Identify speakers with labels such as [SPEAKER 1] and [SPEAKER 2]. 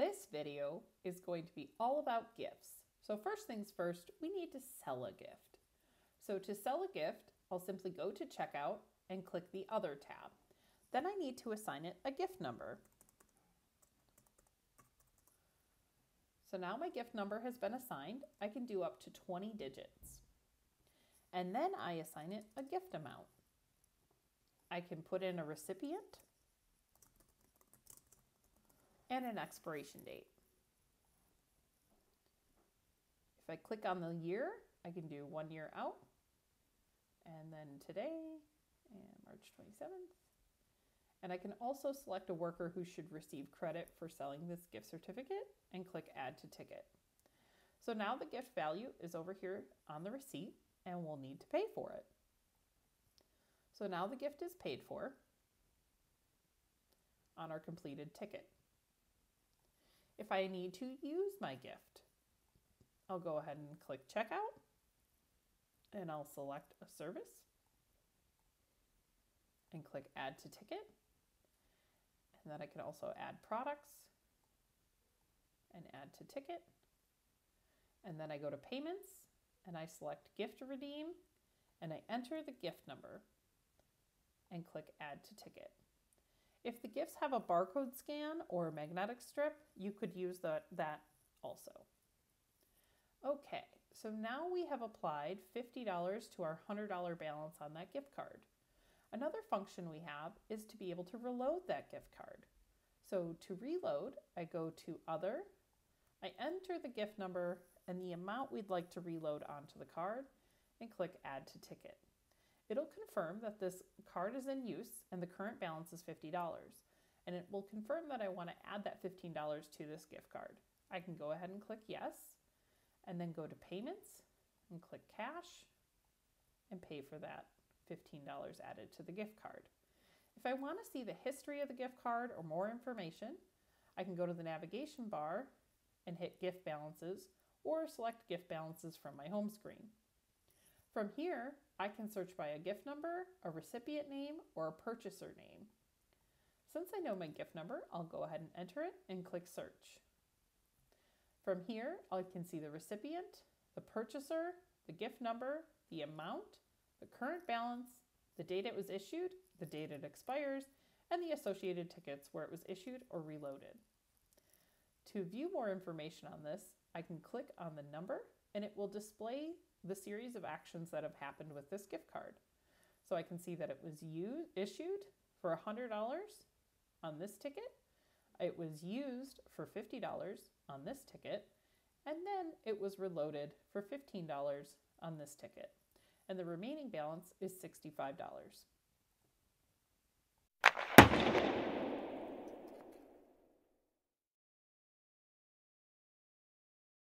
[SPEAKER 1] This video is going to be all about gifts. So first things first, we need to sell a gift. So to sell a gift, I'll simply go to checkout and click the other tab. Then I need to assign it a gift number. So now my gift number has been assigned. I can do up to 20 digits. And then I assign it a gift amount. I can put in a recipient and an expiration date. If I click on the year, I can do one year out, and then today, and March 27th. And I can also select a worker who should receive credit for selling this gift certificate and click Add to Ticket. So now the gift value is over here on the receipt and we'll need to pay for it. So now the gift is paid for on our completed ticket. If I need to use my gift, I'll go ahead and click checkout and I'll select a service and click add to ticket. And then I can also add products and add to ticket. And then I go to payments and I select gift redeem and I enter the gift number and click add to ticket. If the gifts have a barcode scan or a magnetic strip, you could use that, that also. Okay, so now we have applied $50 to our $100 balance on that gift card. Another function we have is to be able to reload that gift card. So to reload, I go to Other, I enter the gift number and the amount we'd like to reload onto the card and click Add to Ticket. It'll confirm that this card is in use and the current balance is $50. And it will confirm that I want to add that $15 to this gift card. I can go ahead and click Yes, and then go to Payments and click Cash and pay for that $15 added to the gift card. If I want to see the history of the gift card or more information, I can go to the navigation bar and hit gift balances or select gift balances from my home screen. From here, I can search by a gift number, a recipient name, or a purchaser name. Since I know my gift number, I'll go ahead and enter it and click search. From here, I can see the recipient, the purchaser, the gift number, the amount, the current balance, the date it was issued, the date it expires, and the associated tickets where it was issued or reloaded. To view more information on this, I can click on the number and it will display the series of actions that have happened with this gift card. So I can see that it was issued for $100 on this ticket, it was used for $50 on this ticket, and then it was reloaded for $15 on this ticket. And the remaining balance is $65.